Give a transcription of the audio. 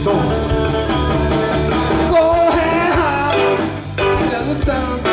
soul. Go ahead, high, tell the.